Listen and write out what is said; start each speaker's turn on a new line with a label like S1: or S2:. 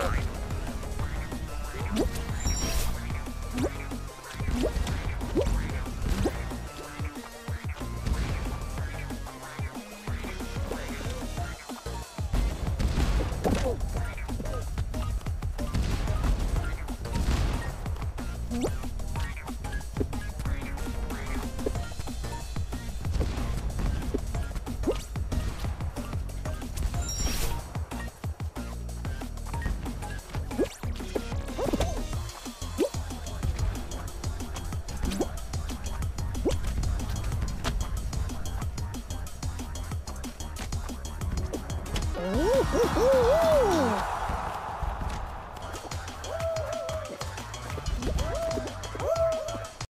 S1: What?
S2: У-ху-ху!